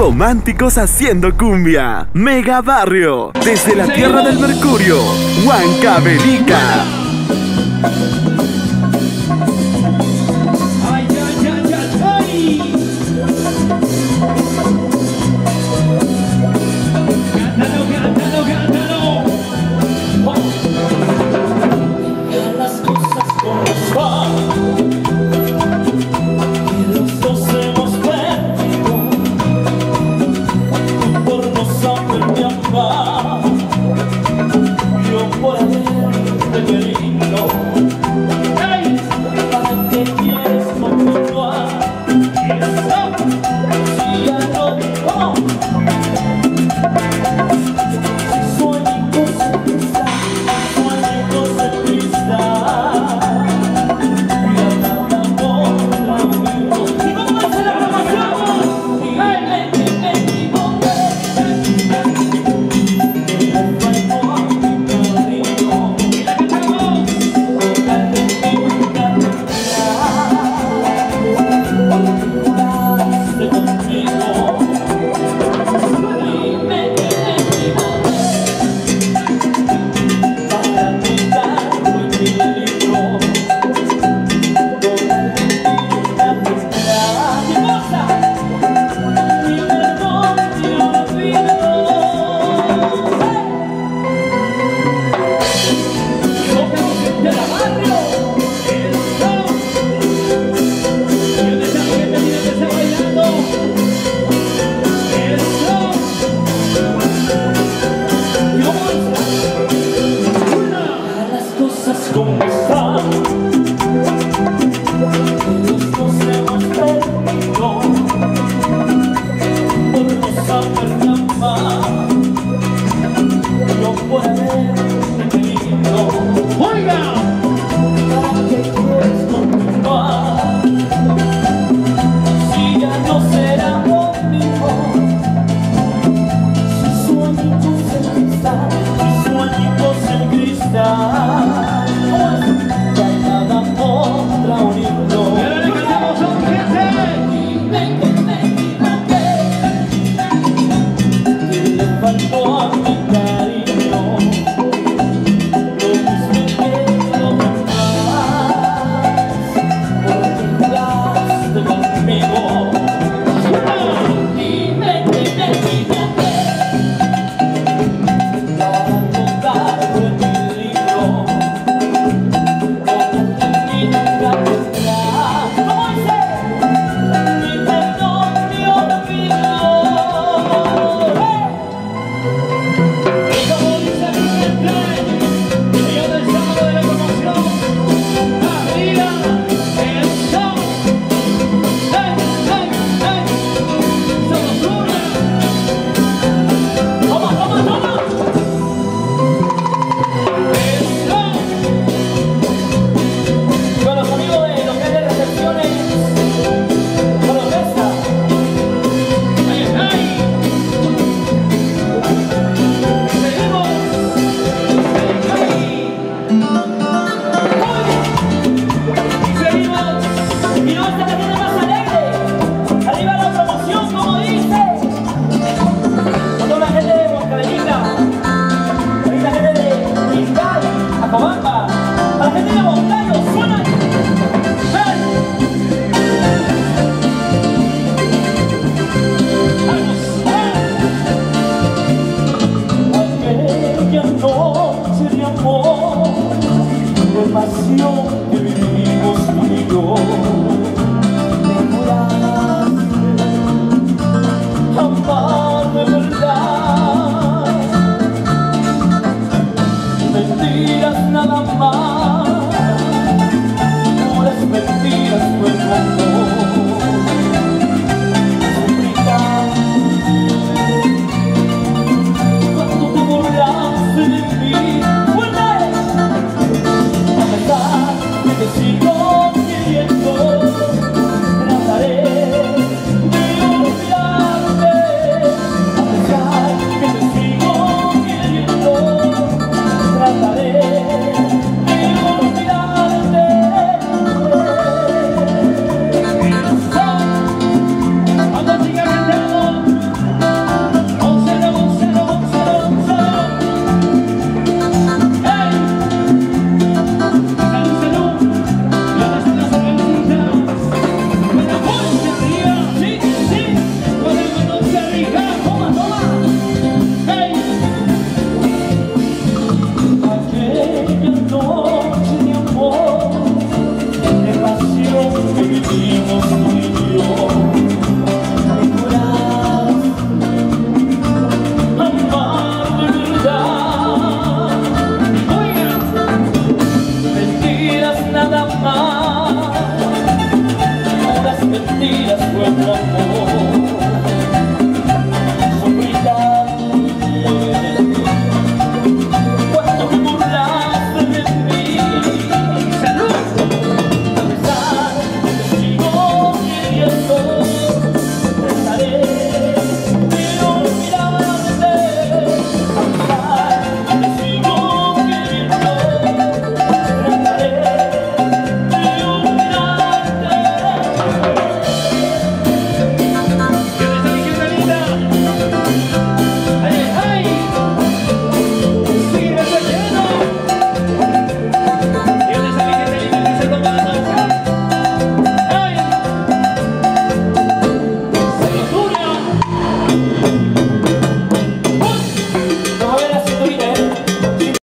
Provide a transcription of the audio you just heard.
Románticos haciendo cumbia. Mega Barrio. Desde la tierra del Mercurio. Huancavelica.